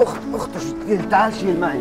اخت اخت تعال شيل معي